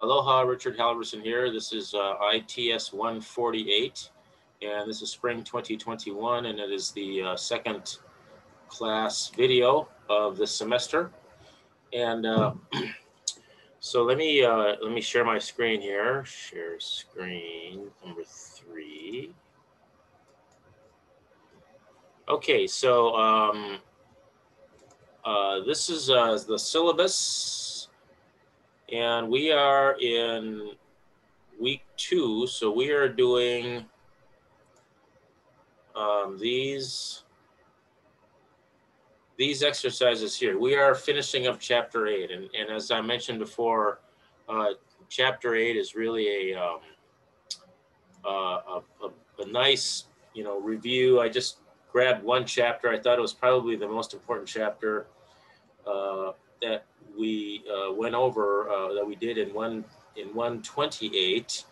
Aloha, Richard Halverson here. This is uh, ITS 148, and this is spring 2021, and it is the uh, second class video of this semester. And uh, so let me uh, let me share my screen here. Share screen number three. Okay, so um, uh, this is uh, the syllabus, and we are in week two. So we are doing um, these these exercises here. We are finishing up chapter eight, and, and as I mentioned before, uh, chapter eight is really a, um, uh, a, a, a nice you know review. I just grabbed one chapter. I thought it was probably the most important chapter uh, that we uh, went over uh, that we did in one in 128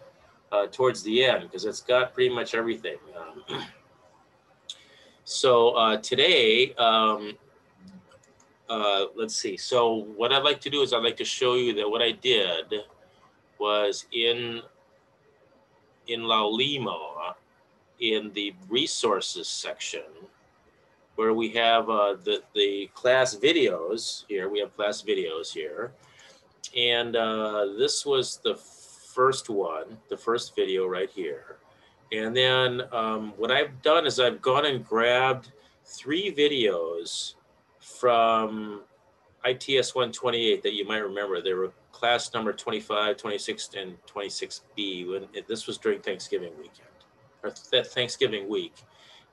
uh, towards the end because it's got pretty much everything. Um, so today, um, let's see. So what I'd like to do is I'd like to show you that what I did was in in Laulima in the resources section where we have uh, the, the class videos here. We have class videos here. And uh, this was the first one, the first video right here. And then um, what I've done is I've gone and grabbed three videos from ITS 128 that you might remember. They were class number 25, 26, and 26B. When it, this was during Thanksgiving weekend or th Thanksgiving week.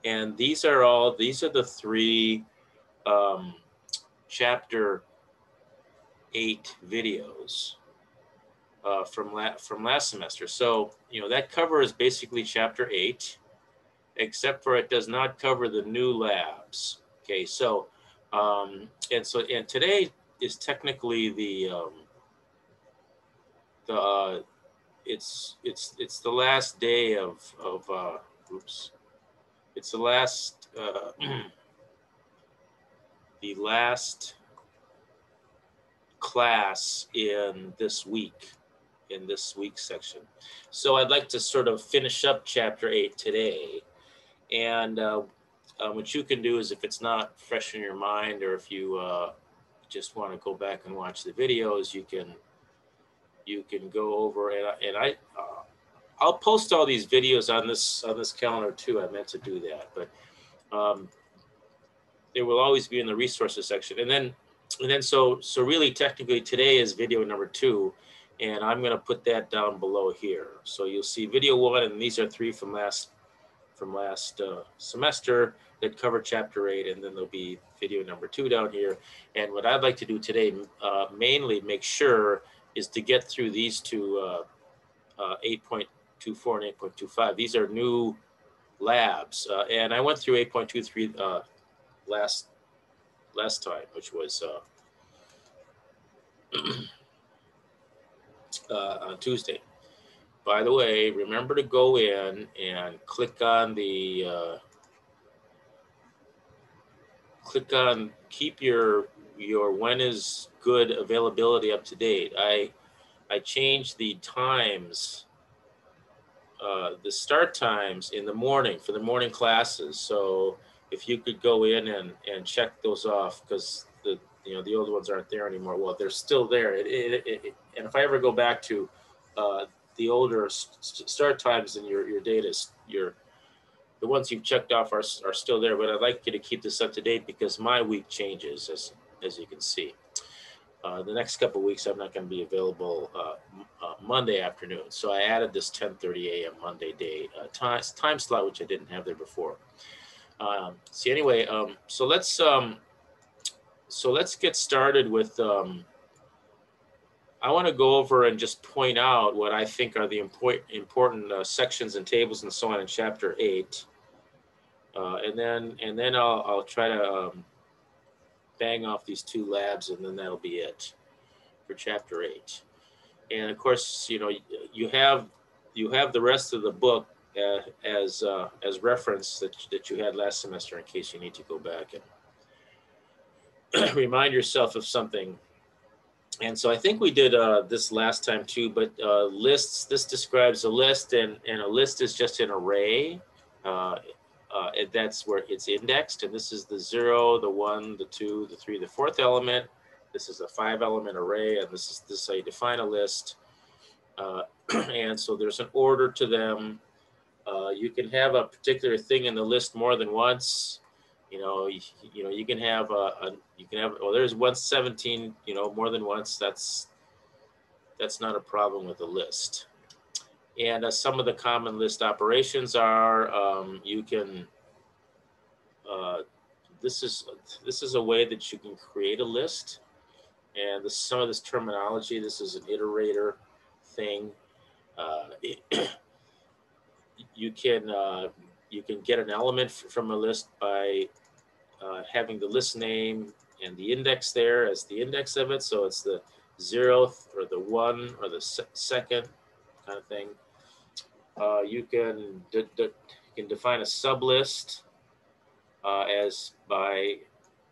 And these are all, these are the three um, chapter eight videos uh, from, la from last semester. So, you know, that covers basically chapter eight, except for it does not cover the new labs. Okay, so, um, and so, and today is technically the, um, the, uh, it's, it's, it's the last day of, of, uh, oops, it's the last, uh, the last class in this week, in this week's section. So I'd like to sort of finish up chapter eight today. And uh, uh, what you can do is if it's not fresh in your mind or if you uh, just want to go back and watch the videos, you can you can go over and, and I uh, I'll post all these videos on this on this calendar too. I meant to do that, but um, they will always be in the resources section. And then and then so so really technically today is video number two, and I'm going to put that down below here. So you'll see video one, and these are three from last from last uh, semester that cover chapter eight, and then there'll be video number two down here. And what I'd like to do today, uh, mainly make sure, is to get through these two uh, uh 8.2 8.24 and 8.25. These are new labs. Uh, and I went through 8.23 uh, last last time, which was uh, uh, on Tuesday. By the way, remember to go in and click on the uh, click on keep your your when is good availability up to date. I I changed the times uh, the start times in the morning for the morning classes. So if you could go in and, and check those off because the you know the old ones aren't there anymore. Well, they're still there. It, it, it, and if I ever go back to uh, the older start times in your your data, your the ones you've checked off are, are still there. But I'd like you to keep this up to date because my week changes as as you can see. Uh, the next couple weeks, I'm not going to be available uh, uh, Monday afternoon. So I added this 10:30 a.m. Monday day uh, time time slot, which I didn't have there before. Um, see, anyway, um, so let's um, so let's get started with. Um, I want to go over and just point out what I think are the important important uh, sections and tables and so on in Chapter Eight, and then and then I'll I'll try to um, bang off these two labs and then that'll be it for chapter eight. And of course, you know, you have you have the rest of the book uh, as uh, as reference that, that you had last semester in case you need to go back and remind yourself of something and so I think we did uh, this last time too, but uh, lists, this describes a list and, and a list is just an array. Uh, and that's where it's indexed. And this is the zero, the one, the two, the three, the fourth element. This is a five element array. And this is, this is how you define a list. Uh, and so there's an order to them. Uh, you can have a particular thing in the list more than once. You know, you, you know, you can have a, a, you can have, well, there's 117, you know, more than once. That's, that's not a problem with the list. And uh, some of the common list operations are um, you can, uh, this is this is a way that you can create a list. And some of this terminology, this is an iterator thing. Uh, you can uh, you can get an element from a list by uh, having the list name and the index there as the index of it. So it's the zeroth or the one or the se second kind of thing. Uh, you can de de you can define a sublist uh, as by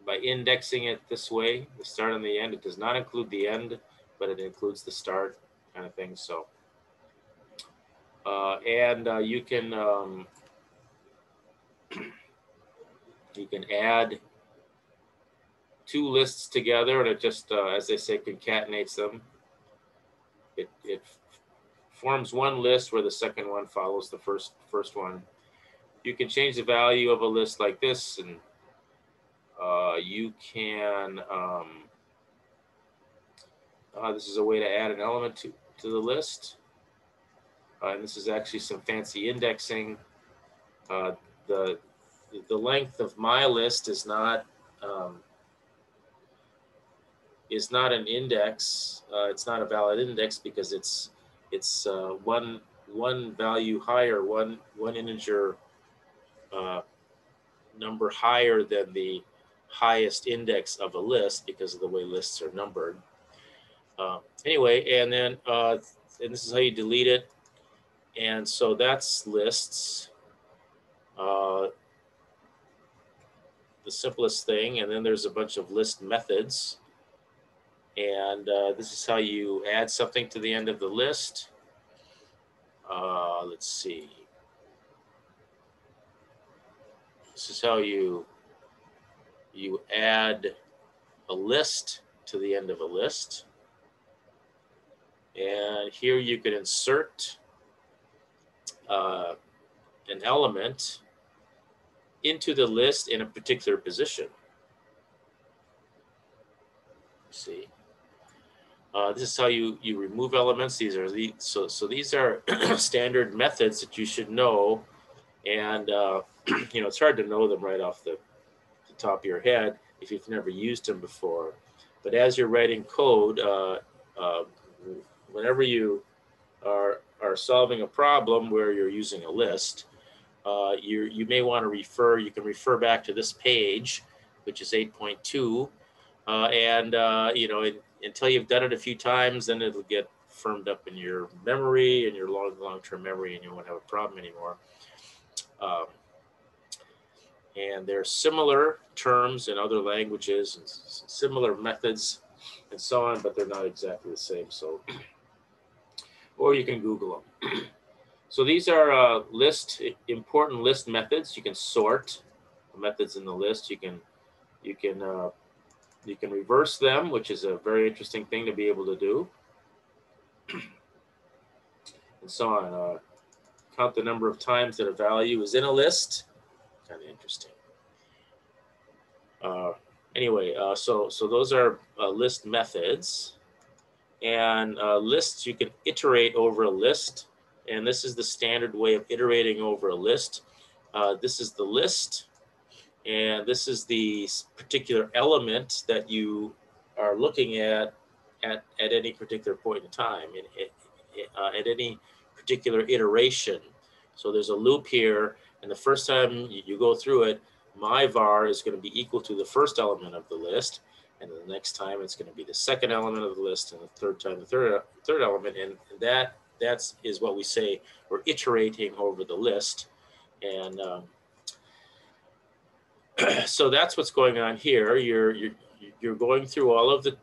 by indexing it this way, the start and the end. It does not include the end, but it includes the start kind of thing. So, uh, and uh, you can um, you can add two lists together, and it just, uh, as they say, concatenates them. It it forms one list where the second one follows the first first one. You can change the value of a list like this, and uh, you can. Um, uh, this is a way to add an element to to the list, uh, and this is actually some fancy indexing. Uh, the the length of my list is not um, is not an index. Uh, it's not a valid index because it's it's uh, one one value higher, one one integer uh, number higher than the highest index of a list because of the way lists are numbered. Uh, anyway, and then uh, and this is how you delete it. And so that's lists. Uh, the simplest thing, and then there's a bunch of list methods. And uh, this is how you add something to the end of the list. Uh, let's see. This is how you you add a list to the end of a list. And here you could insert uh, an element into the list in a particular position. See. Uh, this is how you, you remove elements. These are the, so, so these are standard methods that you should know. And, uh, you know, it's hard to know them right off the, the, top of your head if you've never used them before. But as you're writing code, uh, uh whenever you are, are solving a problem where you're using a list, uh, you you may want to refer, you can refer back to this page, which is 8.2. Uh, and, you know, it, until you've done it a few times, then it'll get firmed up in your memory and your long long-term memory, and you won't have a problem anymore. Um, and there are similar terms in other languages and similar methods and so on, but they're not exactly the same. So, or you can Google them. So these are uh, list important list methods. You can sort methods in the list. You can you can uh, you can reverse them, which is a very interesting thing to be able to do. and so on. Uh, count the number of times that a value is in a list. Kind of interesting. Uh, anyway, uh, so so those are uh, list methods, and uh, lists you can iterate over a list, and this is the standard way of iterating over a list. Uh, this is the list. And this is the particular element that you are looking at at, at any particular point in time, in, uh, at any particular iteration. So there's a loop here, and the first time you, you go through it, my var is going to be equal to the first element of the list, and the next time it's going to be the second element of the list, and the third time the third third element, and that that's is what we say we're iterating over the list, and um, so that's what's going on here. You're, you're, you're going through all of the,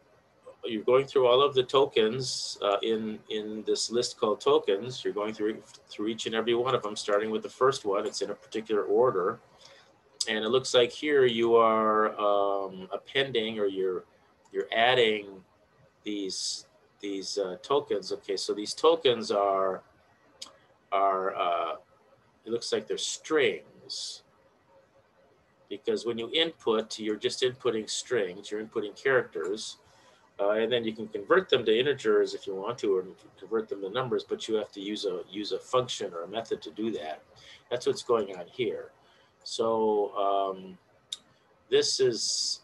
you're going through all of the tokens uh, in in this list called tokens. You're going through through each and every one of them, starting with the first one. It's in a particular order, and it looks like here you are um, appending or you're you're adding these these uh, tokens. Okay, so these tokens are are uh, it looks like they're strings because when you input, you're just inputting strings, you're inputting characters, uh, and then you can convert them to integers if you want to, or convert them to numbers, but you have to use a use a function or a method to do that. That's what's going on here. So um, this is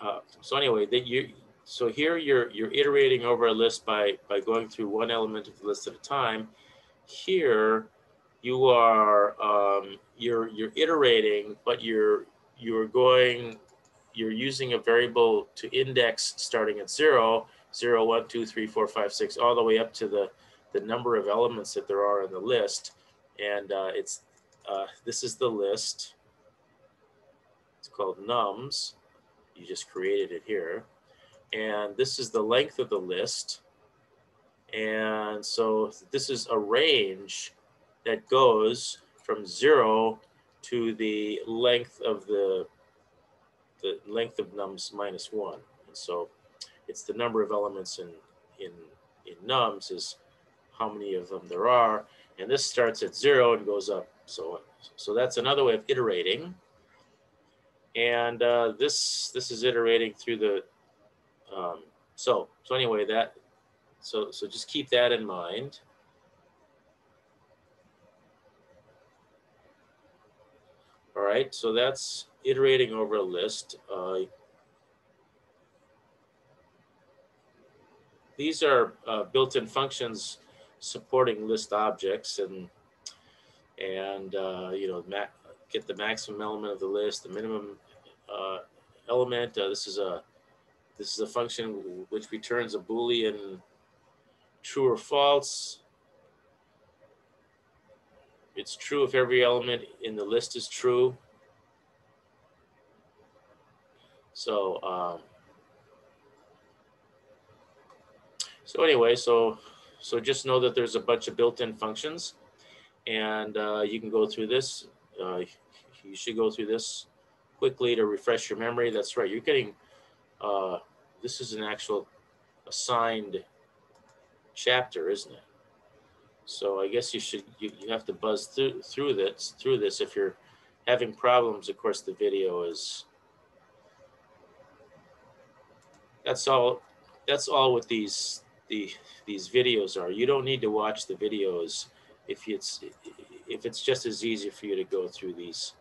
uh, so anyway that you so here you're you're iterating over a list by by going through one element of the list at a time. Here you are um, you're you're iterating, but you're you're going you're using a variable to index starting at zero, zero, one, two, three, four, five, six, all the way up to the the number of elements that there are in the list, and uh, it's uh, this is the list. It's called nums. You just created it here, and this is the length of the list. And so this is a range that goes from zero to the length of the the length of nums minus one. And so it's the number of elements in in in nums is how many of them there are. And this starts at zero and goes up. So so that's another way of iterating. And uh, this this is iterating through the um, so so anyway that so so just keep that in mind. All right, so that's iterating over a list. Uh, these are uh, built-in functions supporting list objects and and uh, you know get the maximum element of the list, the minimum uh, element. Uh, this is a this is a function which returns a boolean true or false it's true if every element in the list is true. So, um, so anyway, so, so just know that there's a bunch of built-in functions and uh, you can go through this. Uh, you should go through this quickly to refresh your memory. That's right. You're getting, uh, this is an actual assigned chapter, isn't it? So I guess you should you, you have to buzz through through this through this. If you're having problems, of course the video is that's all that's all what these the these videos are. You don't need to watch the videos if it's if it's just as easy for you to go through these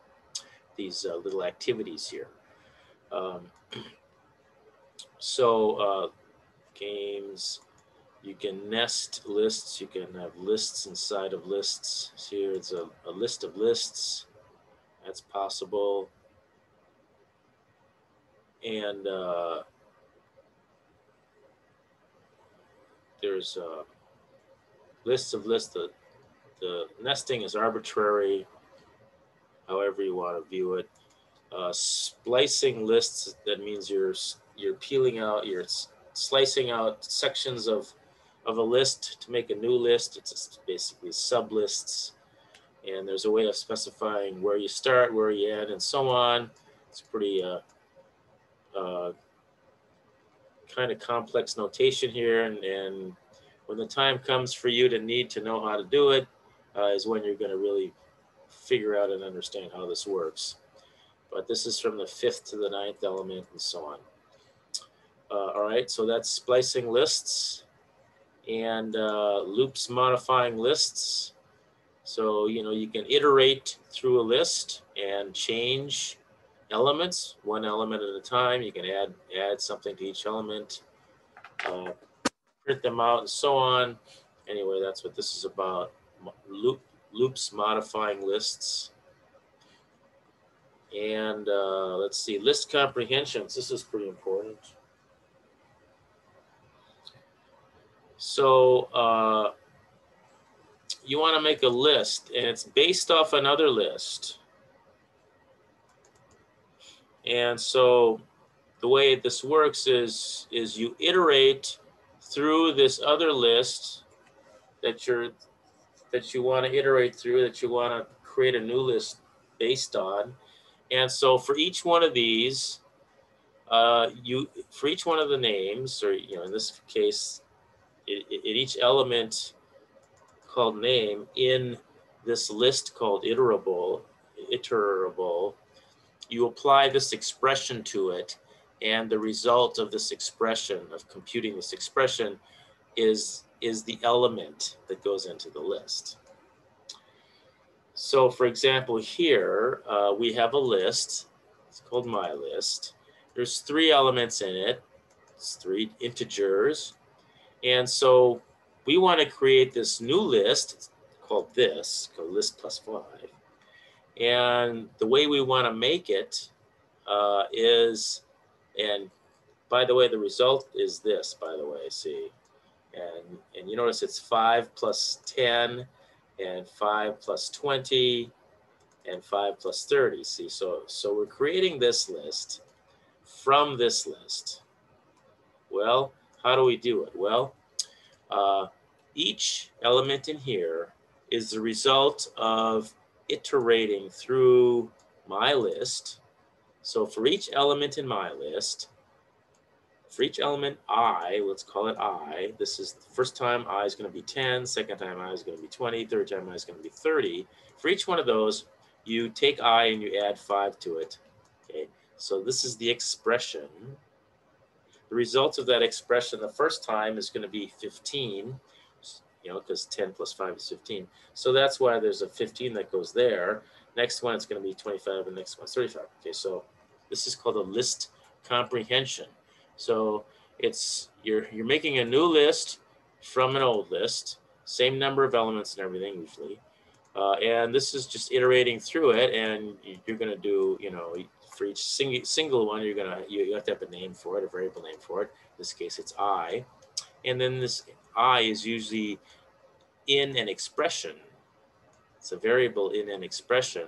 these uh, little activities here. Um, so uh, games you can nest lists. You can have lists inside of lists. Here it's a, a list of lists. That's possible. And uh, there's uh, lists of lists. The, the nesting is arbitrary, however you want to view it. Uh, splicing lists, that means you're, you're peeling out, you're slicing out sections of of a list to make a new list. It's basically sublists. And there's a way of specifying where you start, where you end, and so on. It's pretty uh, uh, kind of complex notation here. And, and when the time comes for you to need to know how to do it, uh, is when you're going to really figure out and understand how this works. But this is from the fifth to the ninth element and so on. Uh, all right, so that's splicing lists and uh, loops modifying lists. So, you know, you can iterate through a list and change elements one element at a time. You can add, add something to each element, uh, print them out and so on. Anyway, that's what this is about. Loop, loops modifying lists. And uh, let's see, list comprehensions. This is pretty important. So uh, you want to make a list and it's based off another list. And so the way this works is, is you iterate through this other list that you're, that you want to iterate through, that you want to create a new list based on. And so for each one of these, uh, you for each one of the names, or you know, in this case, in, each element called name in this list called iterable, iterable, you apply this expression to it, and the result of this expression of computing this expression is is the element that goes into the list. So for example, here uh, we have a list, it's called my list. There's three elements in it, it's three integers. And so we want to create this new list called this, called list plus five. And the way we want to make it uh, is, and by the way, the result is this, by the way, see. And, and you notice it's five plus 10 and five plus 20 and five plus 30. See, so, so we're creating this list from this list. Well, how do we do it? Well, uh, each element in here is the result of iterating through my list. So for each element in my list, for each element i, let's call it i, this is the first time i is going to be 10, second time i is going to be 20, third time i is going to be 30. For each one of those, you take i and you add 5 to it. Okay, so this is the expression. The result of that expression the first time is going to be 15, you know, because 10 plus 5 is 15. So that's why there's a 15 that goes there. Next one, it's going to be 25, and next one's 35. Okay, so this is called a list comprehension. So it's you're you're making a new list from an old list, same number of elements and everything usually. Uh, and this is just iterating through it, and you're going to do, you know, for each single single one, you're gonna you have to have a name for it, a variable name for it. In this case, it's i, and then this i is usually in an expression. It's a variable in an expression,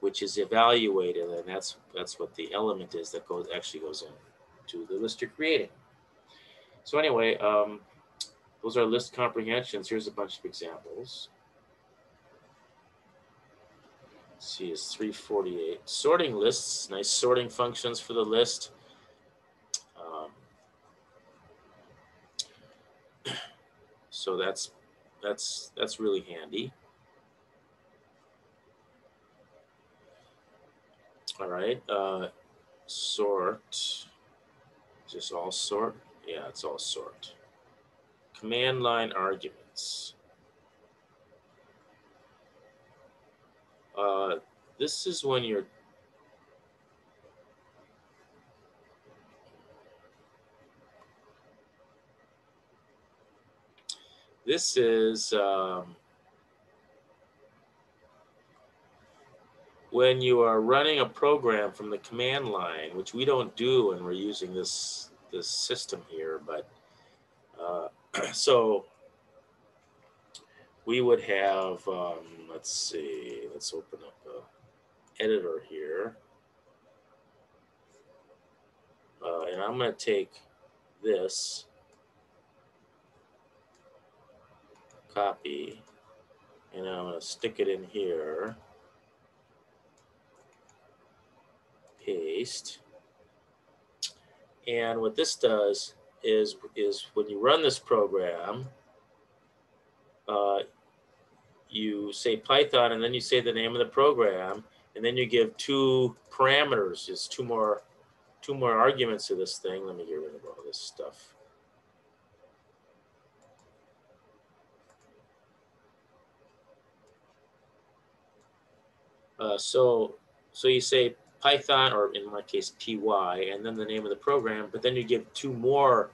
which is evaluated, and that's that's what the element is that goes actually goes in to the list you're creating. So anyway, um, those are list comprehensions. Here's a bunch of examples. Let's see, is 348. Sorting lists, nice sorting functions for the list. Um, so that's that's that's really handy. All right, uh, sort. Just all sort? Yeah, it's all sort. Command line arguments. Uh, this is when you're this is um, when you are running a program from the command line, which we don't do when we're using this, this system here, but uh, so we would have, um, let's see, let's open up a editor here. Uh, and I'm going to take this, copy, and I'm going to stick it in here. paste. And what this does is, is when you run this program, uh, you say Python and then you say the name of the program and then you give two parameters, just two more, two more arguments to this thing. Let me get rid of all this stuff. Uh, so, so you say Python, or in my case, py, and then the name of the program, but then you give two more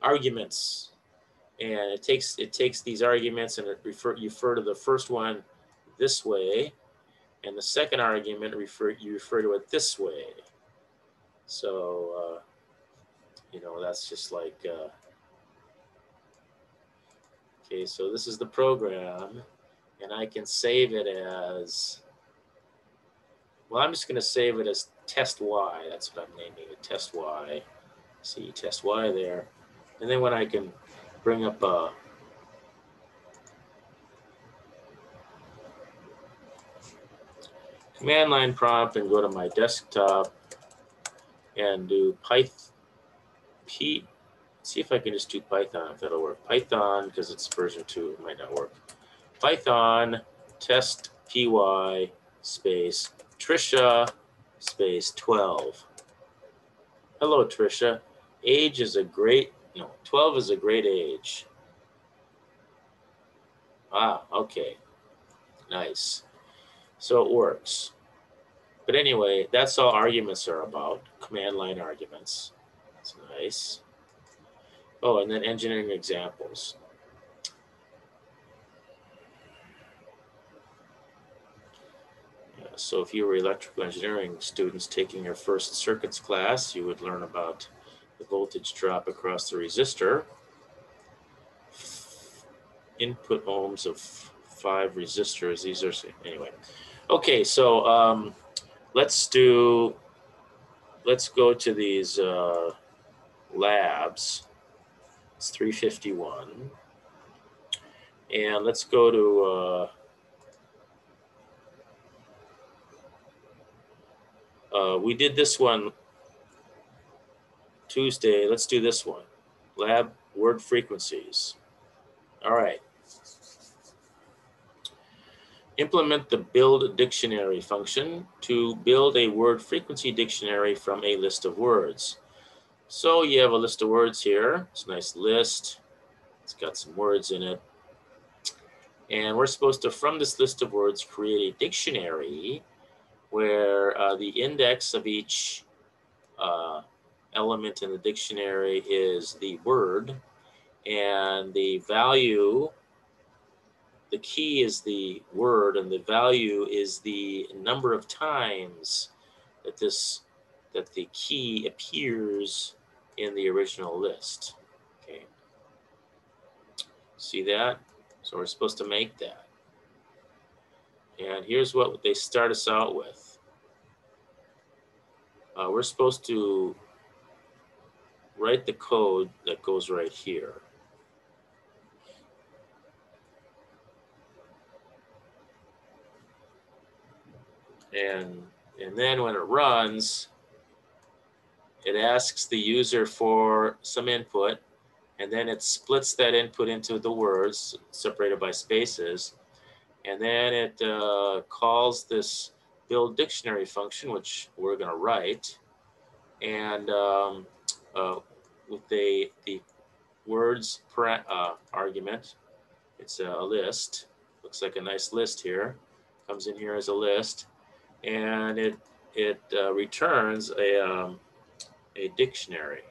arguments. And it takes it takes these arguments and it refer you refer to the first one this way, and the second argument refer you refer to it this way. So uh, you know that's just like uh, okay. So this is the program, and I can save it as well, I'm just going to save it as test Y. That's what I'm naming it, test Y. See test Y there. And then when I can bring up a command line prompt and go to my desktop and do Python, P, see if I can just do Python, if that'll work. Python, because it's version two, it might not work. Python test py space Trisha space 12. Hello, Trisha. Age is a great, no, 12 is a great age. Ah, okay. Nice. So it works. But anyway, that's all arguments are about, command line arguments. That's nice. Oh, and then engineering examples. Yeah, so if you were electrical engineering students taking your first circuits class, you would learn about the voltage drop across the resistor, input ohms of five resistors. These are, anyway. Okay, so um, let's do, let's go to these uh, labs. It's 351. And let's go to, uh, uh, we did this one Tuesday. Let's do this one. Lab word frequencies. All right. Implement the build dictionary function to build a word frequency dictionary from a list of words. So you have a list of words here. It's a nice list. It's got some words in it. And we're supposed to, from this list of words, create a dictionary where uh, the index of each uh, element in the dictionary is the word and the value the key is the word and the value is the number of times that this that the key appears in the original list. Okay. See that? So we're supposed to make that. And here's what they start us out with. Uh, we're supposed to write the code that goes right here. And and then when it runs it asks the user for some input and then it splits that input into the words separated by spaces and then it uh, calls this build dictionary function which we're going to write and um, uh, with the the words per, uh, argument it's a list looks like a nice list here comes in here as a list and it it uh, returns a um, a dictionary.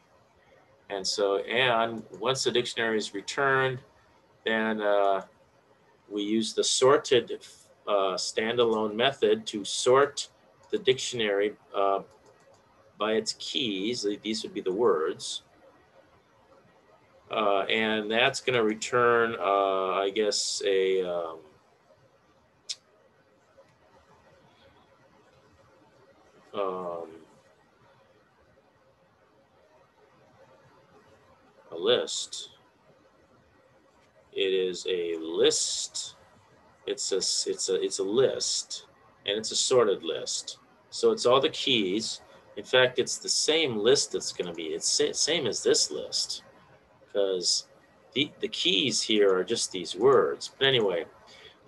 And so, and once the dictionary is returned, then uh, we use the sorted uh, standalone method to sort the dictionary uh, by its keys. These would be the words. Uh, and that's going to return, uh, I guess, a um, um, a list. It is a list. It's a it's a it's a list, and it's a sorted list. So it's all the keys. In fact, it's the same list that's going to be. It's same as this list, because the the keys here are just these words. But anyway,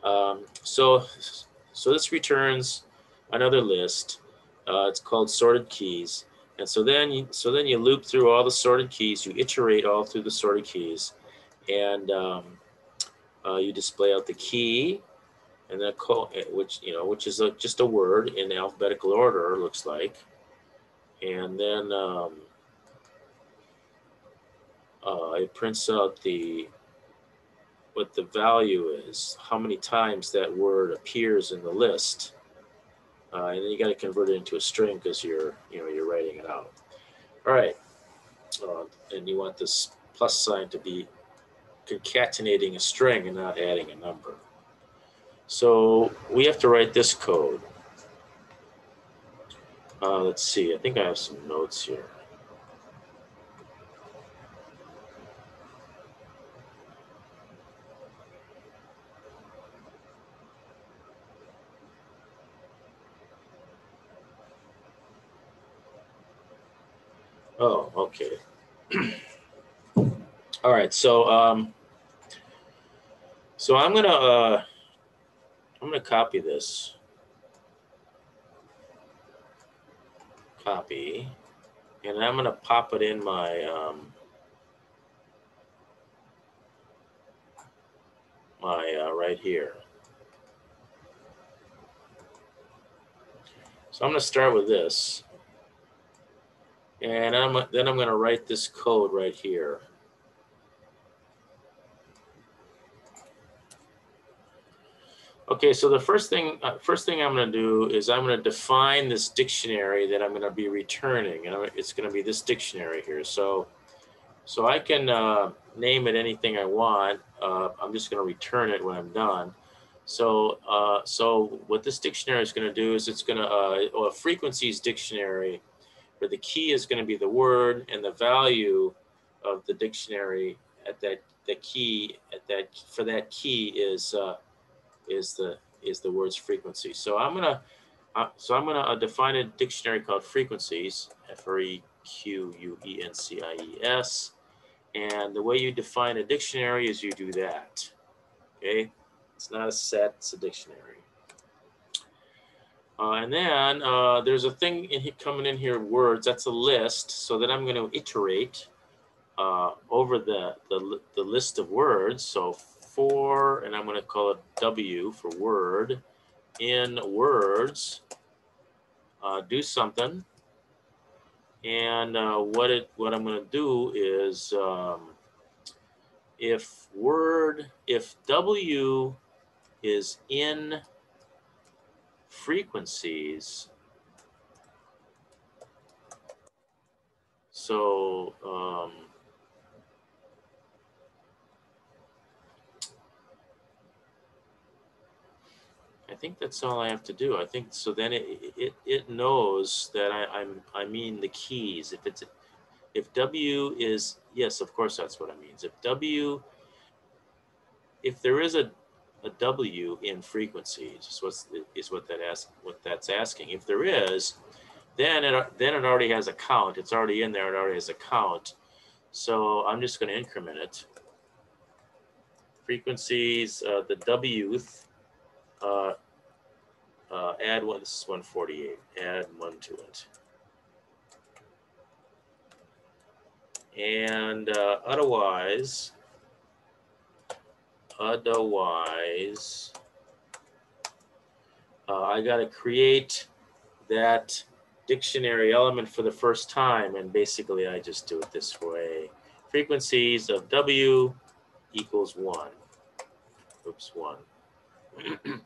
um, so so this returns another list uh, it's called sorted keys. And so then you, so then you loop through all the sorted keys, you iterate all through the sorted keys, and um, uh, you display out the key, and then call, which you know which is a, just a word in alphabetical order looks like, and then um, uh, it prints out the what the value is, how many times that word appears in the list uh, and then you got to convert it into a string because you're, you know, you're writing it out. All right. Uh, and you want this plus sign to be concatenating a string and not adding a number. So we have to write this code. Uh, let's see. I think I have some notes here. Okay. All right. So, um, so I'm gonna uh, I'm gonna copy this. Copy, and I'm gonna pop it in my um, my uh, right here. So I'm gonna start with this. And I'm, then I'm going to write this code right here. Okay, so the first thing, uh, first thing I'm going to do is I'm going to define this dictionary that I'm going to be returning, and it's going to be this dictionary here. So, so I can uh, name it anything I want. Uh, I'm just going to return it when I'm done. So, uh, so what this dictionary is going to do is it's going to uh, a frequencies dictionary where the key is going to be the word and the value of the dictionary at that the key at that for that key is uh, is the is the word's frequency. So I'm gonna uh, so I'm gonna uh, define a dictionary called frequencies F R E Q U E N C I E S, and the way you define a dictionary is you do that. Okay, it's not a set; it's a dictionary. Uh, and then uh, there's a thing in here, coming in here, words, that's a list. So then I'm gonna iterate uh, over the, the, the list of words. So for, and I'm gonna call it W for word, in words, uh, do something. And uh, what it what I'm gonna do is um, if word, if W is in frequencies. So, um, I think that's all I have to do. I think so. Then it it, it knows that I, I'm I mean the keys. If it's if W is yes, of course that's what it means. If W if there is a a W in frequencies is what's is what that ask what that's asking. If there is, then it then it already has a count. It's already in there. It already has a count. So I'm just going to increment it. Frequencies, uh, the Wth, uh, uh, add one. This is 148. Add one to it. And uh, otherwise, Otherwise, uh, I got to create that dictionary element for the first time. And basically, I just do it this way. Frequencies of W equals one. Oops, one.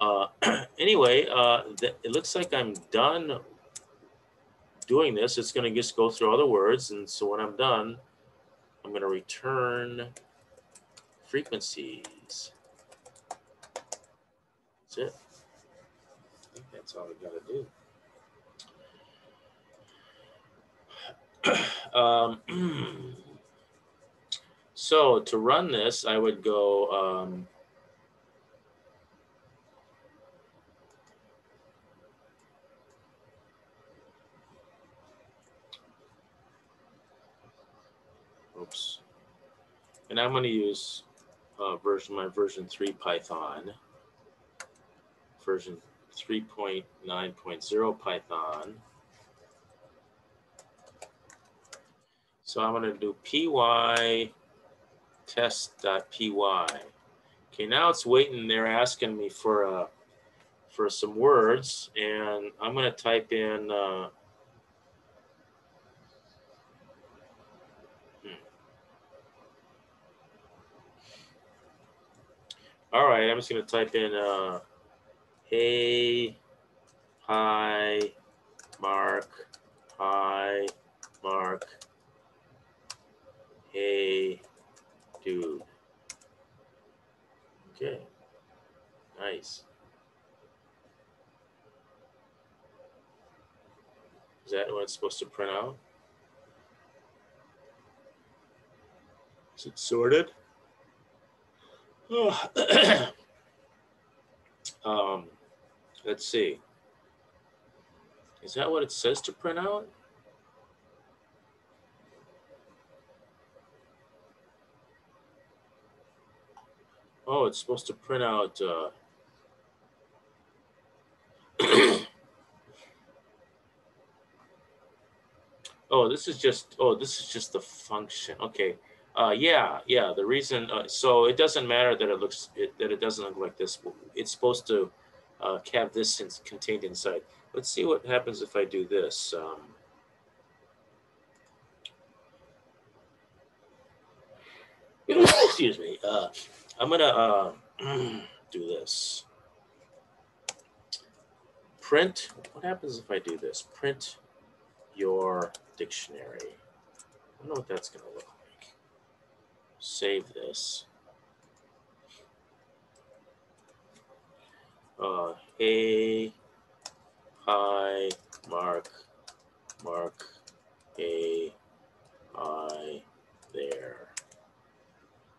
uh, anyway, uh, it looks like I'm done doing this. It's going to just go through all the words. And so when I'm done, I'm going to return frequencies. That's it. I think that's all we got to do. um, so to run this, I would go um, oops. And I'm going to use uh, version, my version 3 Python, version 3.9.0 Python. So I'm going to do py test.py. Okay, now it's waiting. They're asking me for uh, for some words, and I'm going to type in uh, All right, I'm just gonna type in uh, hey, hi, Mark, hi, Mark, hey, dude. Okay, nice. Is that what it's supposed to print out? Is it sorted? um, let's see. Is that what it says to print out? Oh, it's supposed to print out. Uh, oh, this is just. Oh, this is just the function. Okay. Uh, yeah, yeah. The reason. Uh, so it doesn't matter that it looks it, that it doesn't look like this. It's supposed to uh, have this in, contained inside. Let's see what happens if I do this. Um, excuse me. Uh, I'm gonna uh, do this. Print, what happens if I do this? Print your dictionary. I don't know what that's gonna look like. Save this. Uh, hey, hi, Mark, Mark, a, I, there.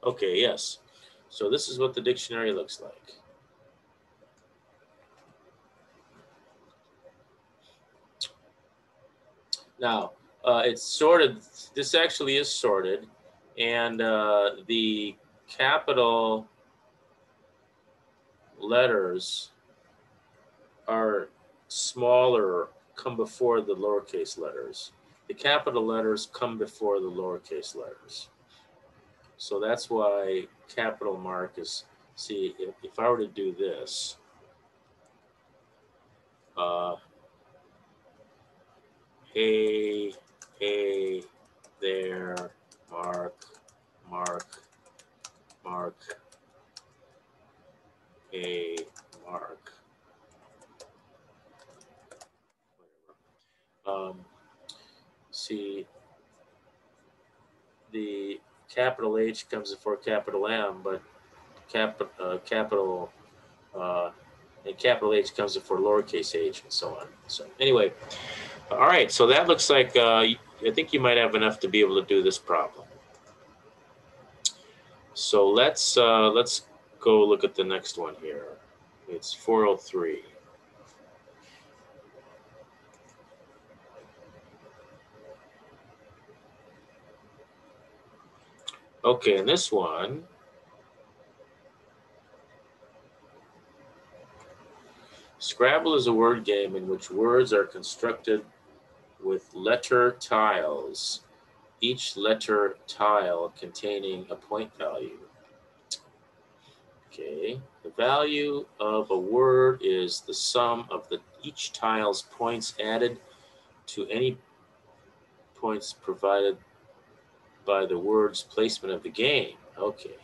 Okay, yes. So this is what the dictionary looks like. Now, uh, it's sorted, this actually is sorted, and uh, the capital letters are smaller, come before the lowercase letters. The capital letters come before the lowercase letters. So that's why capital mark is, see, if, if I were to do this, uh, hey, hey, there, mark, mark, mark, hey, mark. Um, see, the capital H comes before capital M, but cap, uh, capital uh, and capital H comes before lowercase h and so on. So anyway, all right. So that looks like uh, I think you might have enough to be able to do this problem. So let's uh, let's go look at the next one here. It's 403. Okay, and this one, Scrabble is a word game in which words are constructed with letter tiles, each letter tile containing a point value. Okay, the value of a word is the sum of the each tile's points added to any points provided by the word's placement of the game. Okay.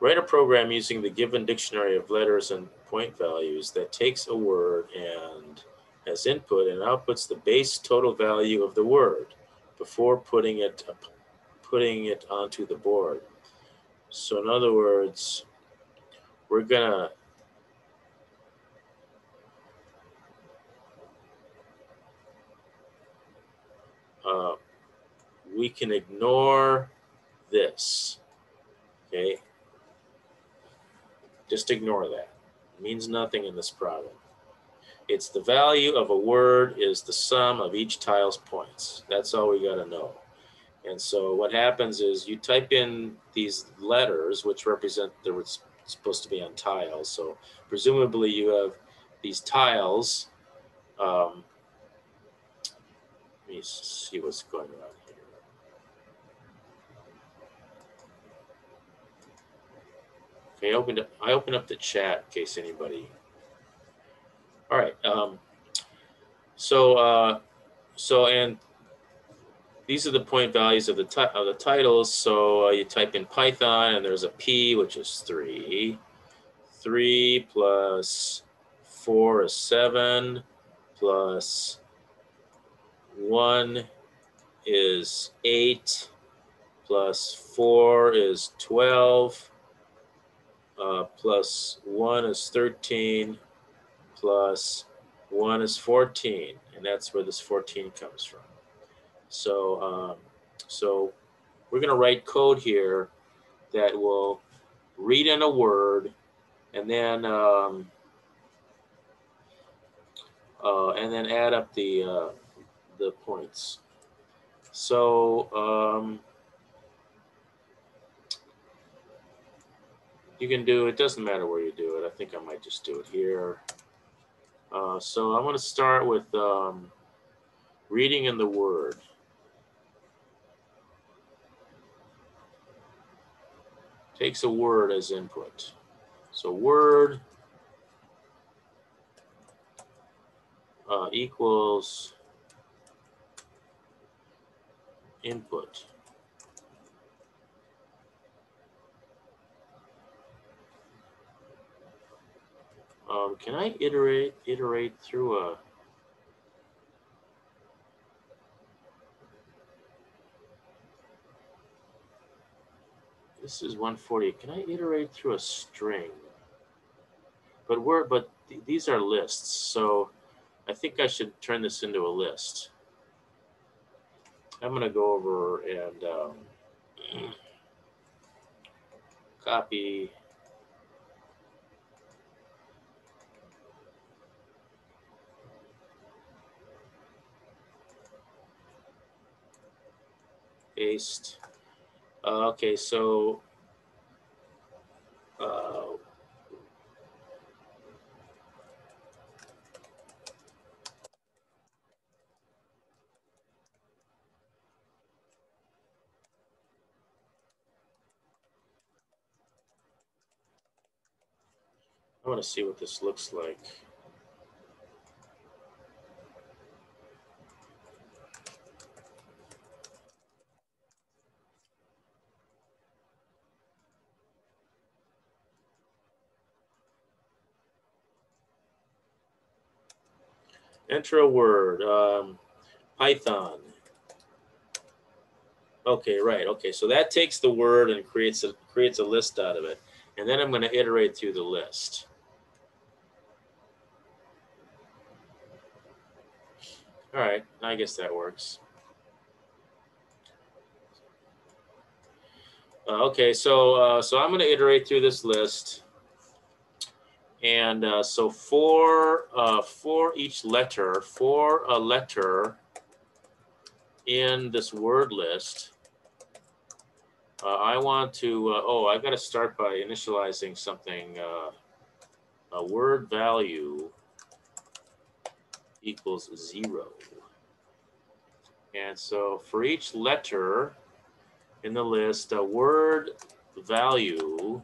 Write a program using the given dictionary of letters and point values that takes a word and as input and outputs the base total value of the word before putting it putting it onto the board. So in other words, we're gonna uh, we can ignore this, okay? Just ignore that. It means nothing in this problem. It's the value of a word is the sum of each tile's points. That's all we got to know. And so what happens is you type in these letters, which represent the what's supposed to be on tiles. So presumably you have these tiles um, let me see what's going on Okay, I opened up, I opened up the chat in case anybody. All right. Um, so, uh, so, and these are the point values of the, of the titles. So uh, you type in Python and there's a P, which is three. Three plus four is seven, plus one is eight, plus four is 12, uh, plus one is 13, plus 1 is 14, and that's where this 14 comes from. So, um, so we're going to write code here that will read in a word and then um, uh, and then add up the uh, the points. So um, you can do it. Doesn't matter where you do it. I think I might just do it here. Uh, so I'm going to start with um, reading in the word. Takes a word as input. So word uh, equals input. Um, can I iterate iterate through a This is 140. Can I iterate through a string? But we're but th these are lists, so I think I should turn this into a list. I'm gonna go over and um, copy paste. Uh, okay, so uh, I want to see what this looks like. Enter a word. Um, Python. Okay, right. Okay, so that takes the word and creates a creates a list out of it, and then I'm going to iterate through the list. All right, I guess that works. Uh, okay, so uh, so I'm going to iterate through this list. And uh, so for, uh, for each letter, for a letter in this word list, uh, I want to, uh, oh, I've got to start by initializing something, uh, a word value equals zero. And so for each letter in the list, a word value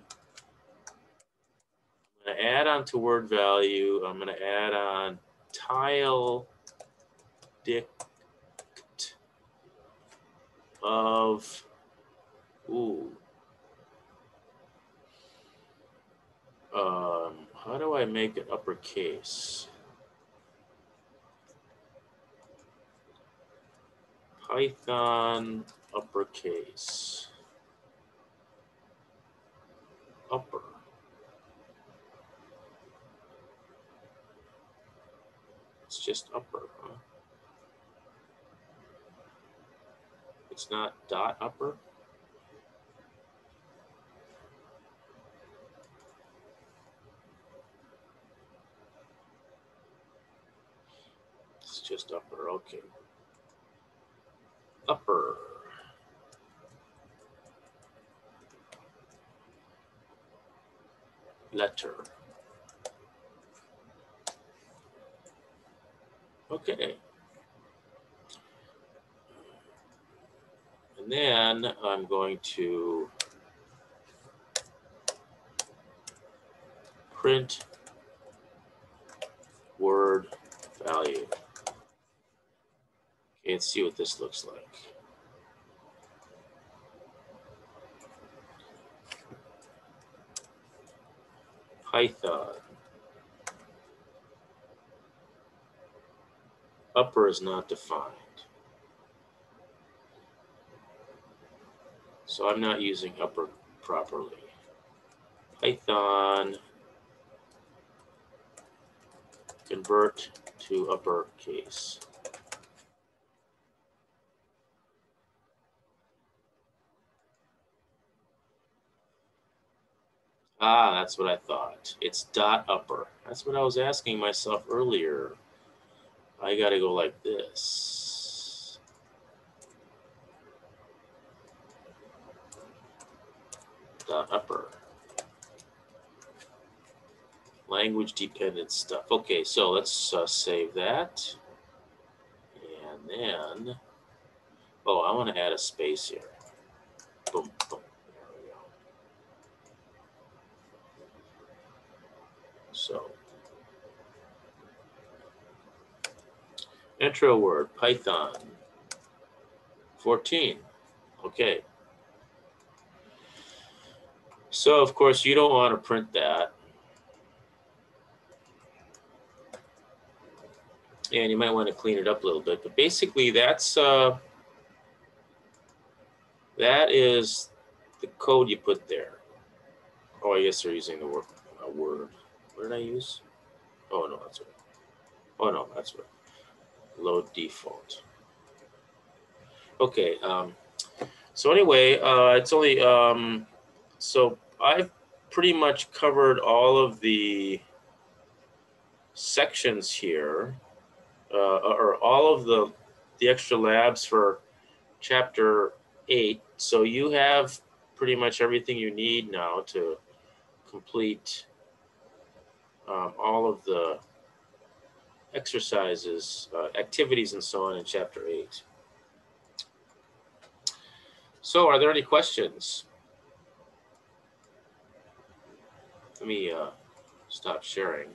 I'm to add on to word value. I'm going to add on tile dict of, ooh. Um, how do I make it uppercase? Python uppercase. Upper. It's just upper, huh? It's not dot upper? It's just upper, okay. Upper. Letter. Okay. And then I'm going to print word value. Okay, let's see what this looks like. Python. Upper is not defined. So I'm not using upper properly. Python convert to uppercase. Ah, that's what I thought. It's dot upper. That's what I was asking myself earlier. I got to go like this. Dot upper. Language dependent stuff. Okay, so let's uh, save that. And then, oh, I want to add a space here. Boom, boom. So intro word, Python 14. Okay. So of course you don't want to print that. And you might want to clean it up a little bit, but basically that's uh, that is the code you put there. Oh, I guess they're using the word, word. What did I use? Oh, no, that's right. Oh, no, that's right. Load default. Okay. Um, so anyway, uh, it's only, um, so I've pretty much covered all of the sections here, uh, or all of the, the extra labs for chapter eight. So you have pretty much everything you need now to complete um, all of the exercises, uh, activities, and so on in chapter 8. So, are there any questions? Let me uh, stop sharing.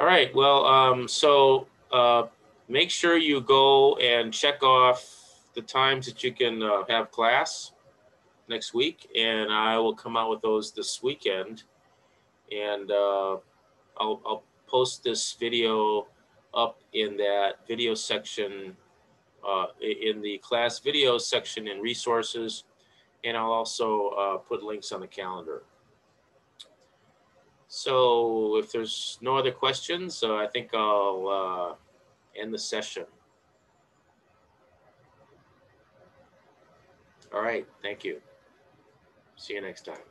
All right, well, um, so uh, make sure you go and check off the times that you can uh, have class next week, and I will come out with those this weekend. And uh, I'll, I'll post this video up in that video section, uh, in the class video section in resources, and I'll also uh, put links on the calendar. So if there's no other questions, uh, I think I'll uh, end the session. All right, thank you. See you next time.